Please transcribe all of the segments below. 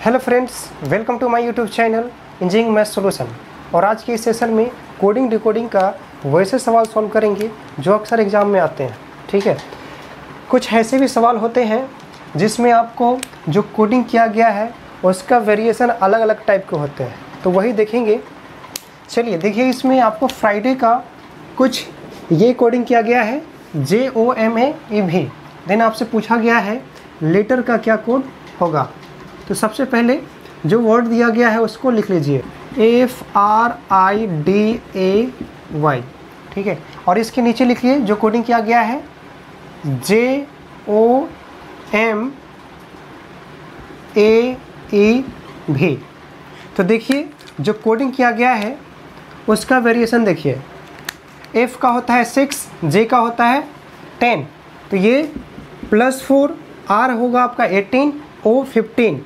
Hello friends welcome to my YouTube channel engineering math solution और आज के इस सेशन में कोडिंग डिकोडिंग का वैसे सवाल सॉल्व करेंगे, जो अक्सर एग्ज़ाम में आते हैं, ठीक है? कुछ ऐसे भी सवाल होते हैं, जिसमें आपको जो कोडिंग किया गया है, उसका वेरिएशन अलग अलग टाइप के होते हैं। तो वही देखेंगे। चलिए, देखिए इसमें आपको फ्राइडे का कुछ ये कोडिंग किया गया है जे ओ एम ए ई भी देन आपसे पूछा गया है लेटर का क्या कोड होगा? तो सबसे पहले जो वर्ड दिया गया है उसको लिख लीजिए। F R I D A Y ठीक है? और इसके नीचे लिखिए जो कोडिंग किया गया है। जे ओ एम ए भी तो देखिए, जो कोडिंग किया गया है, उसका वेरिएशन देखिए। एफ़ का होता है सिक्स जे का होता है टेन तो ये प्लस फोर आर होगा आपका एटीन ओ फिफ्टीन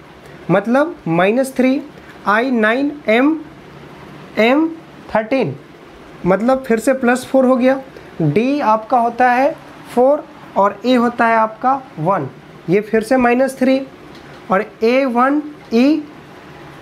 मतलब minus three I nine M M thirteen मतलब फिर से प्लस फोर हो गया। डी आपका होता है फोर और ए होता है आपका वन ये फिर से माइनस थ्री और ए वन ई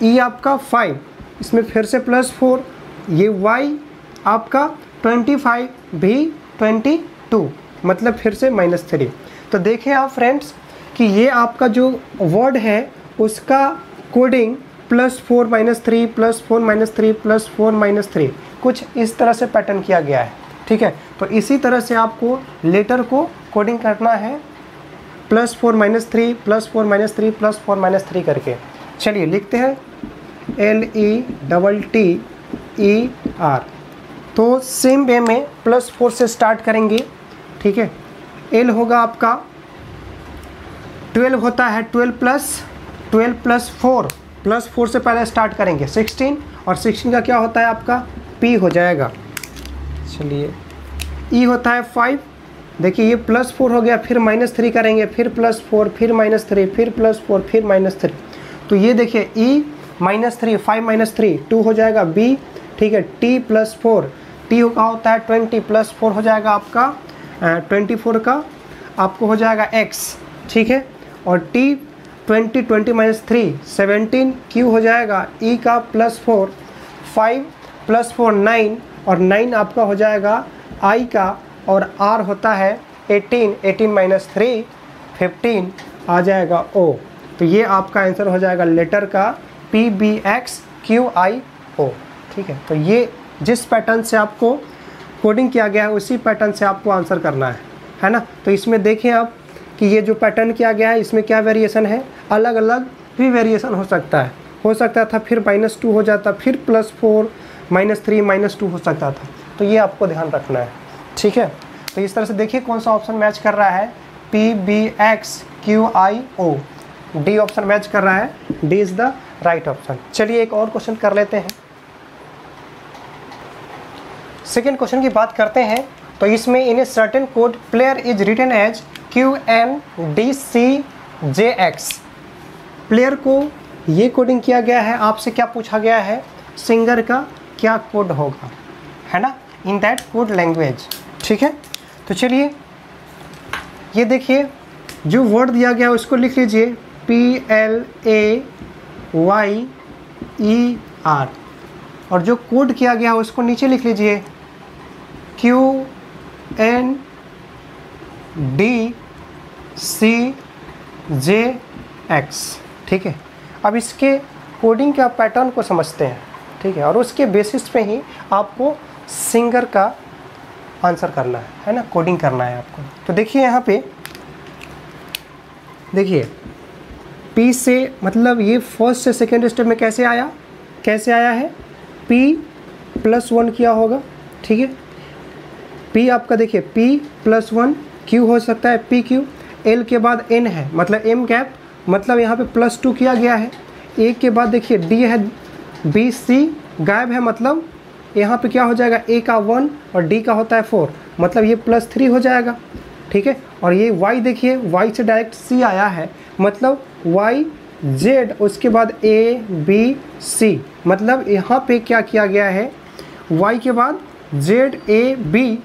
ई आपका फाइव इसमें फिर से प्लस फोर ये वाई आपका ट्वेंटी फाइव भी ट्वेंटी टू मतलब फिर से माइनस थ्री तो देखें आप फ्रेंड्स कि ये आपका जो वर्ड है उसका coding plus four minus three plus four minus three plus four minus three कुछ इस तरह से पैटर्न किया गया है, ठीक है? तो इसी तरह से आपको लेटर को कोडिंग करना है plus four minus three plus four minus three plus four minus three करके। चलिए लिखते हैं। L E double T E R तो सेम वे में प्लस फोर से स्टार्ट करेंगे, ठीक है? एल होगा आपका ट्वेल्व होता है twelve plus twelve plus four plus four से पहले स्टार्ट करेंगे। सिक्सटीन, और सिक्सटीन का क्या होता है आपका? पी हो जाएगा। चलिए ई होता है फाइव देखिए, ये प्लस फोर हो गया, फिर माइनस थ्री करेंगे, फिर प्लस फोर फिर माइनस थ्री फिर प्लस फोर फिर माइनस थ्री तो ये देखिए E minus three five minus three two हो जाएगा बी ठीक है टी प्लस फोर टी का होता है? ट्वेंटी प्लस फोर हो जाएगा आपका ट्वेंटी फोर का। आपको हो जाएगा एक्स ठीक है, और T twenty twenty minus three seventeen Q हो जाएगा ई का plus four five plus four nine और नाइन आपका हो जाएगा आई का, और आर होता है eighteen eighteen minus three fifteen आ जाएगा ओ तो ये आपका आंसर हो जाएगा लेटर का P B X Q I O ठीक है? तो ये जिस पैटर्न से आपको कोडिंग किया गया है, उसी पैटर्न से आपको आंसर करना है। है ना? तो इसमें देखें आप कि ये जो पैटर्न किया गया है, इसमें क्या वेरिएशन है? अलग अलग भी वेरिएशन हो सकता है। हो सकता था फिर माइनस टू हो जाता, फिर plus four minus three minus two हो सकता था। तो ये आपको ध्यान रखना है। ठीक है? तो इस तरह से देखिए कौन सा ऑप्शन मैच कर रहा है। P B X Q I O D option match कर रहा है। D is the right option चलिए एक और क्वेश्चन कर लेते हैं। सेकेंड क्वेश्चन की बात करते हैं। तो इसमें in a certain code player is written as Q N D C J X player को ये कोडिंग किया गया है, आपसे क्या पूछा गया है? सिंगर का क्या कोड होगा? है ना? इन दैट कोड लैंग्वेज ठीक है? तो चलिए, ये देखिए, जो वर्ड दिया गया है, उसको लिख लीजिए। P L A Y E R और जो कोड किया गया है, उसको नीचे लिख लीजिए। Q N D C, J, X, ठीक है? अब इसके कोडिंग का पैटर्न को समझते हैं, ठीक है? और उसके बेसिस पे ही आपको सिंगर का आंसर करना है है ना? कोडिंग करना है आपको। तो देखिए यहाँ पे, देखिए पी से मतलब ये फ़र्स्ट से सेकेंड स्टेप में कैसे आया? कैसे आया है? पी प्लस वन किया होगा, ठीक है? पी आपका देखिए पी प्लस वन क्यू हो सकता है पी क्यू एल के बाद एन है मतलब एम कैप मतलब यहाँ पे प्लस टू किया गया है। ए के बाद देखिए डी है बी सी गायब है मतलब यहाँ पे क्या हो जाएगा? ए का वन और डी का होता है फोर मतलब ये प्लस थ्री हो जाएगा, ठीक है? और ये वाई देखिए वाई से डायरेक्ट सी आया है मतलब वाई जेड उसके बाद ए बी सी मतलब यहाँ पे क्या किया गया है? वाई के बाद जेड ए बी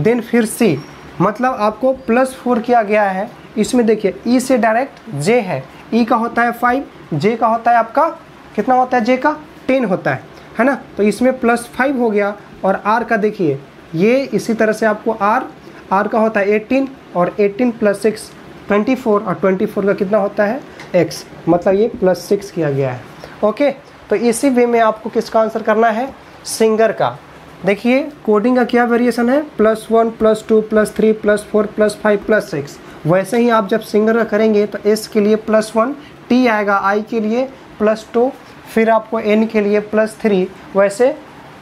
देन फिर सी मतलब आपको प्लस फोर किया गया है। इसमें देखिए ई से डायरेक्ट जे है। ई का होता है फाइव जे का होता है आपका, कितना होता है जे का? टेन होता है है ना? तो इसमें प्लस फाइव हो गया और आर का देखिए, ये इसी तरह से आपको आर आर का होता है एटीन और eighteen plus six twenty four और ट्वेंटी फोर का कितना होता है? एक्स मतलब ये प्लस सिक्स किया गया है। ओके तो इसी वे में आपको किसका आंसर करना है? सिंगर का। देखिए कोडिंग का क्या वेरिएशन है? Plus one plus two plus three plus four plus five plus six वैसे ही आप जब सिंगर का करेंगे तो एस के लिए प्लस वन टी आएगा आई के लिए प्लस टू फिर आपको एन के लिए प्लस थ्री वैसे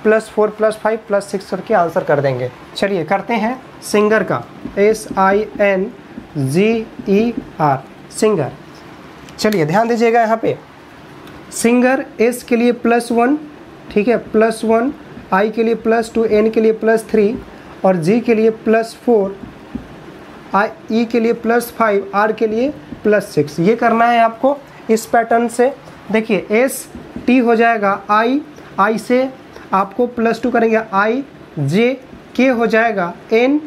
plus four plus five plus six करके आंसर कर देंगे। चलिए, करते हैं सिंगर का। S I N G E R singer चलिए, ध्यान दीजिएगा यहाँ पे। सिंगर एस के लिए प्लस वन ठीक है प्लस वन आई के लिए प्लस टू एन के लिए प्लस थ्री और जी के लिए प्लस फोर आई ई के लिए प्लस फाइव आर के लिए प्लस सिक्स ये करना है आपको इस पैटर्न से। देखिए एस टी हो जाएगा आई आई से आपको प्लस टू करेंगे। आई जे के हो जाएगा एन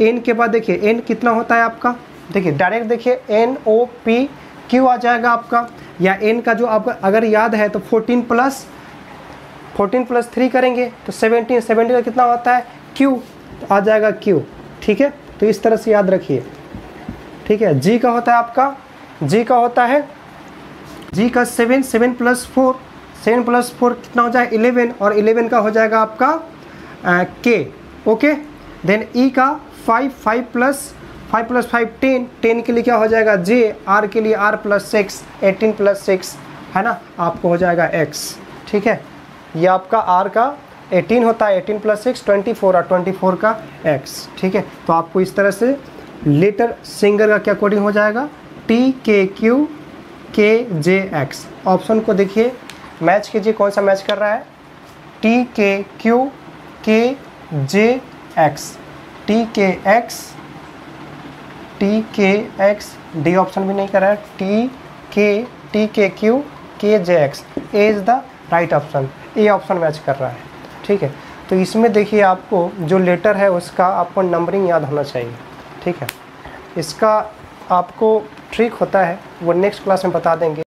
एन के बाद देखिए एन कितना होता है आपका? देखिए डायरेक्ट देखिए एन ओ पी क्यू आ जाएगा आपका। या एन का जो आपका, अगर याद है तो fourteen plus fourteen plus three करेंगे तो सेवनटीन सेवनटीन का कितना होता है? क्यू तो आ जाएगा क्यू ठीक है? तो इस तरह से याद रखिए। ठीक है? जी का होता है आपका? जी का होता है जी का seven seven plus four seven plus four कितना हो जाए? इलेवन और इलेवन का हो जाएगा आपका आ, के ओके देन ई का five five plus five plus five ten ten के लिए क्या हो जाएगा? जे आर के लिए R plus six eighteen plus six है ना? आपको हो जाएगा एक्स ठीक है? ये आपका आर का 18 होता है 18 प्लस सिक्स ट्वेंटी फोर और 24 का x, ठीक है? तो आपको इस तरह से लेटर सिंगर का क्या कोडिंग हो जाएगा? T K Q K J x option को देखिए मैच कीजिए, कौन सा मैच कर रहा है? T K Q K J X T K X T K X D option भी नहीं कर रहा है। टी के T K Q K J X A is the right option A option match कर रहा है, ठीक है? तो इसमें देखिए आपको जो लेटर है उसका आपको नंबरिंग याद होना चाहिए, ठीक है? इसका आपको ट्रिक होता है, वो नेक्स्ट क्लास में बता देंगे।